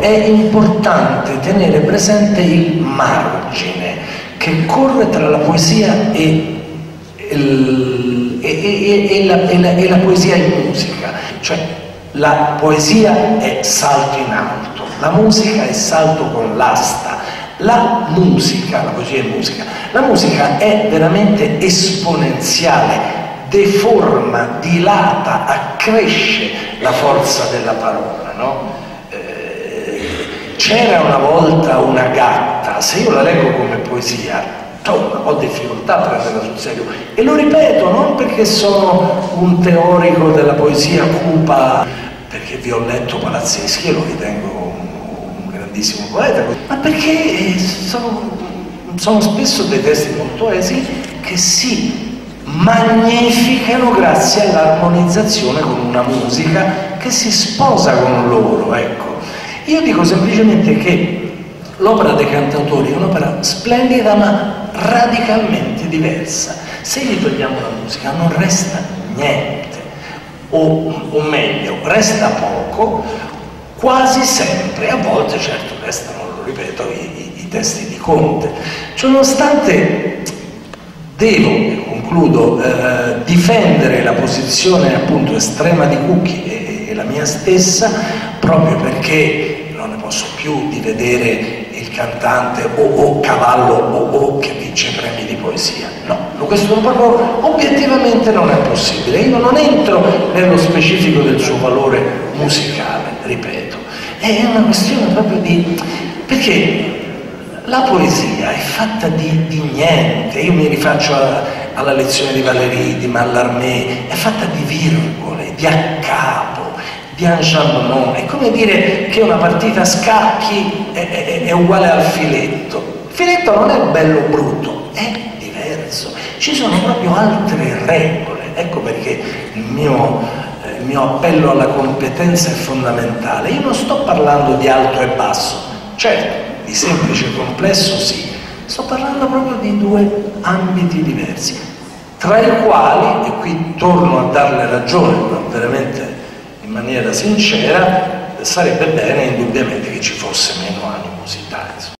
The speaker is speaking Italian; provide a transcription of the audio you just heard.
è importante tenere presente il margine che corre tra la poesia e, il, e, e, la, la, e la poesia in musica. Cioè, la poesia è salto in alto, la musica è salto con l'asta, la musica, la poesia è musica, la musica è veramente esponenziale, deforma, dilata, accresce la forza della parola, no? Eh, c'era una volta una gatta, se io la leggo come poesia, ho difficoltà a prenderla sul serio e lo ripeto non perché sono un teorico della poesia cupa perché vi ho letto Palazzeschi e lo ritengo un, grandissimo poeta ma perché sono, sono spesso dei testi molto esili che si magnificano grazie all'armonizzazione con una musica che si sposa con loro, ecco. Io dico semplicemente che l'opera dei cantatori è un'opera splendida ma radicalmente diversa. Se gli togliamo la musica non resta niente, o, o meglio, resta poco, quasi sempre, a volte certo restano, lo ripeto, i, i, i testi di Conte. Ciononostante devo, e concludo, eh, difendere la posizione appunto estrema di Cucchi e, e, la mia stessa proprio perché posso più di vedere il cantante o, o cavallo o, o, che vince premi di poesia. No, questo proprio obiettivamente non è possibile. Io non entro nello specifico del suo valore musicale, ripeto. È una questione proprio di... perché la poesia è fatta di, di niente, io mi rifaccio a, alla lezione di Valéry, di Mallarmé, è fatta di virgole, di accapo, di enjambement, è come dire che una partita a scacchi è, è, è uguale al filetto. Il filetto non è bello o brutto, è diverso, ci sono proprio altre regole, ecco perché il mio, eh, il mio appello alla competenza è fondamentale. Io non sto parlando di alto e basso, certo di semplice e complesso sì, sto parlando proprio di due ambiti diversi, tra i quali, e qui torno a darle ragione, ma veramente in maniera sincera, sarebbe bene indubbiamente che ci fosse meno animosità. Insomma.